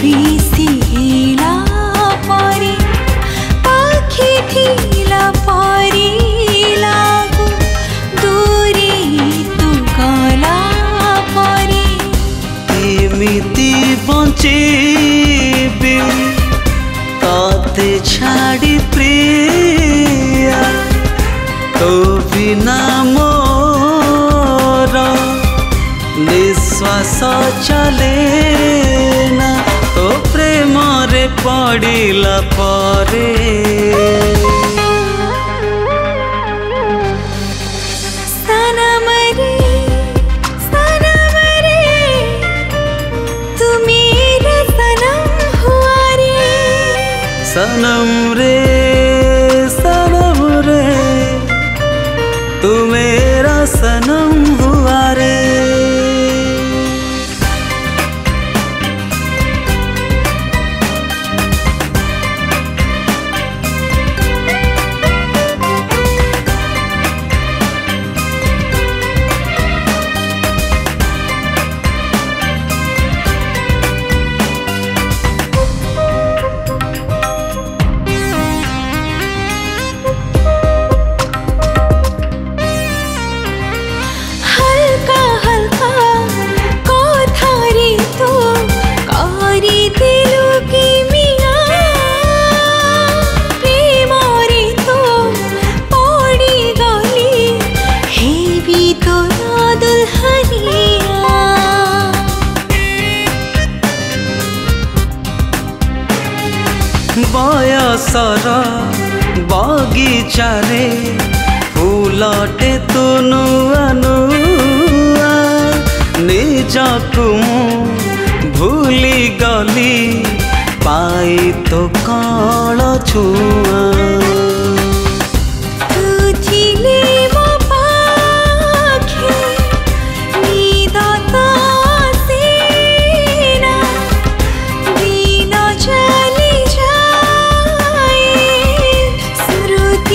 বিসিলা পরে, পাখি ঠিলা পরে লাগু, দূরে তু গলা পরে। এমিতি বঞ্চিবি, তাতে ছাড়ি প্রিয়া তো বিনা মোর, নিশ্বাস চলে பாடில பாரே. सनम रे ବୟସର ବଗିଚାରେ ଫୁଲଟେ ତୁ ନୂଆ ନୂଆ ନିଜକୁ ମୁଁ ଭୁଲି ଗଲି ପାଇ ତୋ କଳ ଛୁଆ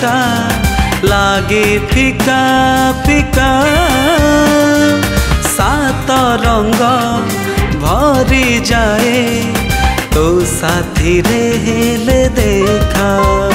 फिका लागे फिका फिका। सात रंग भरी जाए तो साथी रे हेले देखा।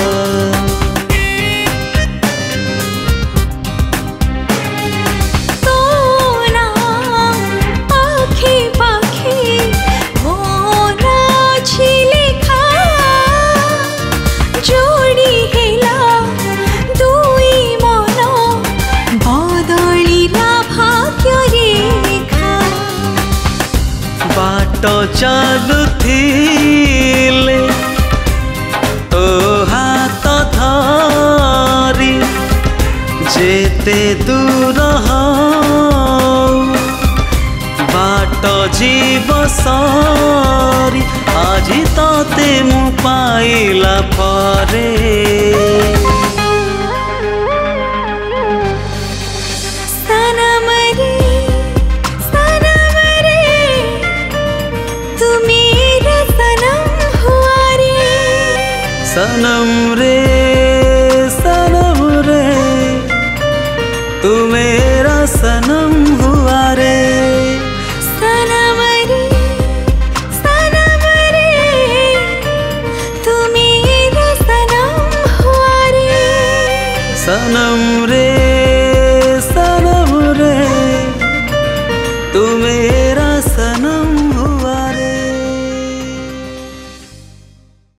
ବାଟ ଚାଲୁଥିଲେ ତୋ ହାତ ଧରି ଯେତେ ଦୂର ହଉ ବାଟ ଯିବ ସରି ଆଜି ତତେ ମୁଁ ପାଇଲା ପରେ सनम रे सनम रे। तू मेरा सनम हुआ रे। सनम रे सनम रे। तू मेरा सनम हुआ रे। सनम रे।